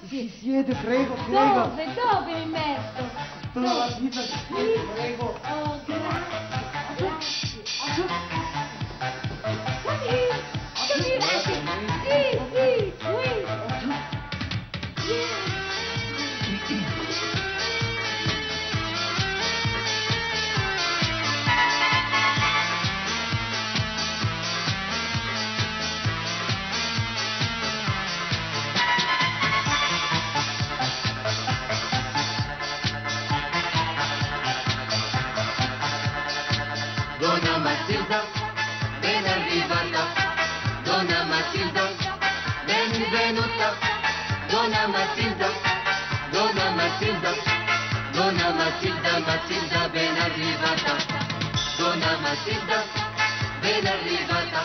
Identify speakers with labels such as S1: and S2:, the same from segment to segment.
S1: Grazie.
S2: Siete, prego, prego.
S1: Dove? Dove mi metto?
S2: Tutta la vita prego.
S1: Oh, grazie.
S3: Donna Matilda, benvenuta. Donna Matilda, Donna Matilda, Donna Matilda, Matilda, ben arrivata. Donna Matilda, ben arrivata.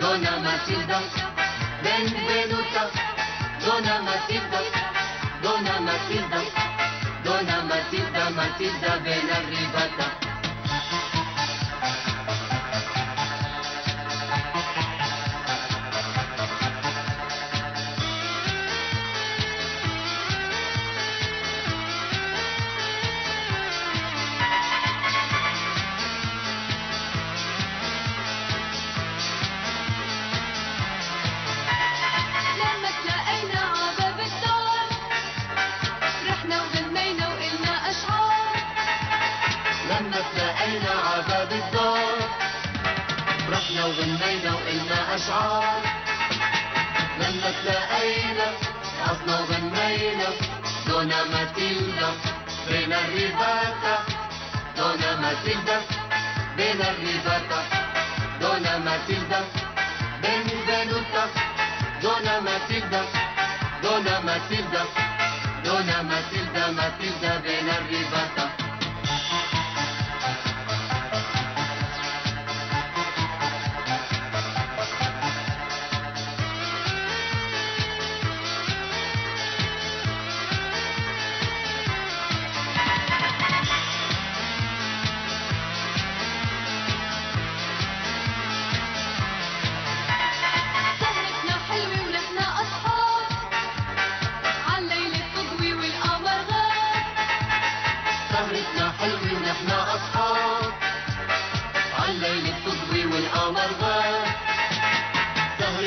S3: Donna Matilda, benvenuta. Donna Matilda, Donna Matilda, Donna Matilda, Matilda, ben arrivata.
S1: أشعار
S3: لما تلاقينا رقصنا وغنينا Donna Matilda ben arrivata Donna Matilda ben arrivata Donna Matilda benvenuta Donna Matilda Donna Matilda Donna Matilda Matilda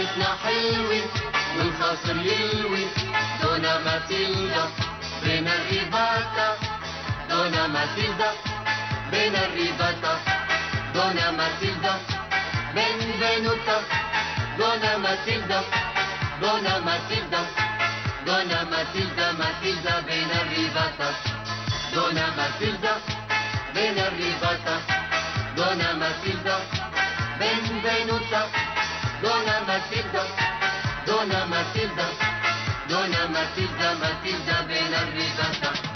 S1: بيتنا حلوة والخصر يلوي دونا ما تلدى
S3: بين الرباطة. دونا ما تلدى بين الريباتا دونا ما تلدى بين بينوتا دونا ما تلدى دونا ما تلدى دونا ما تلدى ما تلدى بين الريباتا دونا ما تلدى بين الريباتا دونا ما تلدى بين بينوتا Dona Matilda, Dona Matilda, Dona Matilda, Matilda, ven a
S1: mi casa.